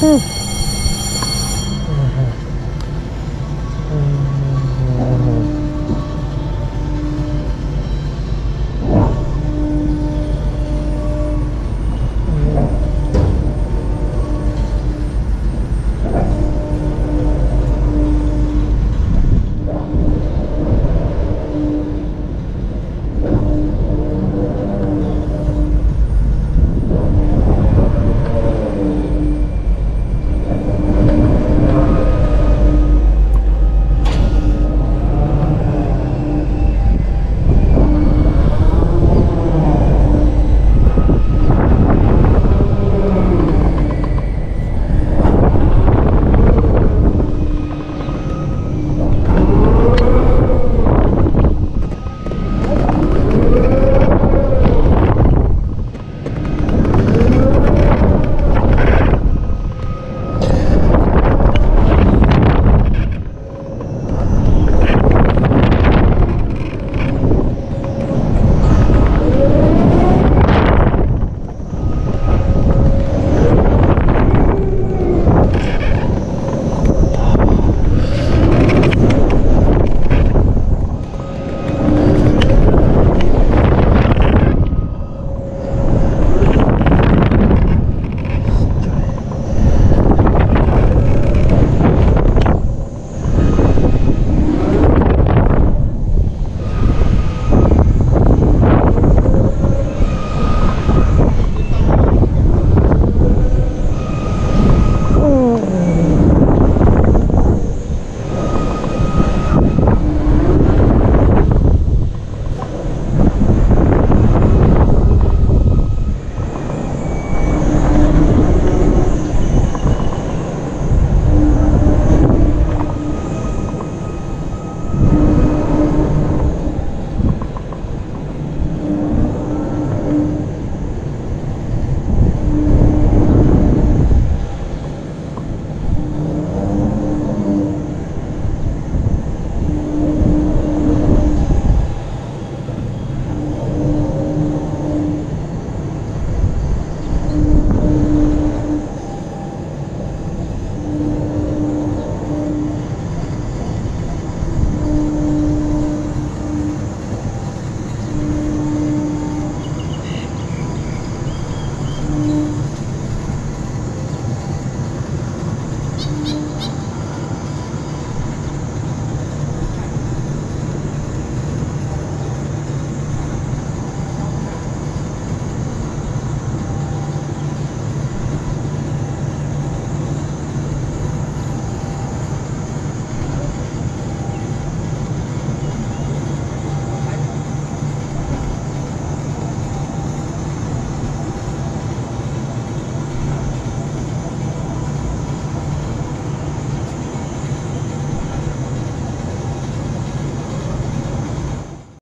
Hmm.